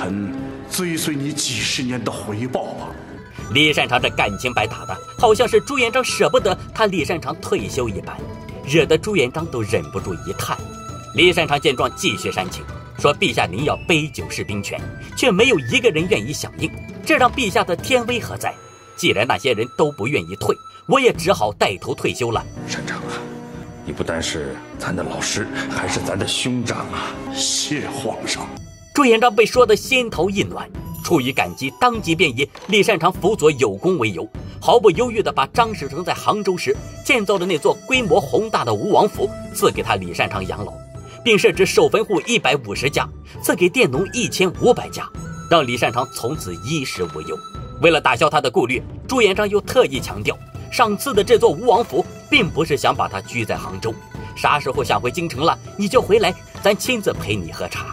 臣追随你几十年的回报吧。李善长这感情白打的，好像是朱元璋舍不得他李善长退休一般，惹得朱元璋都忍不住一叹。李善长见状，继续煽情，说：“陛下您要杯酒释兵权，却没有一个人愿意响应，这让陛下的天威何在？既然那些人都不愿意退，我也只好带头退休了。”善长啊，你不单是咱的老师，还是咱的兄长啊！谢皇上。朱元璋被说得心头一暖。出于感激，当即便以李善长辅佐有功为由，毫不犹豫地把张士诚在杭州时建造的那座规模宏大的吴王府赐给他李善长养老，并设置守坟户一百五十家，赐给佃农一千五百家，让李善长从此衣食无忧。为了打消他的顾虑，朱元璋又特意强调，上赐的这座吴王府并不是想把他拘在杭州，啥时候想回京城了，你就回来，咱亲自陪你喝茶。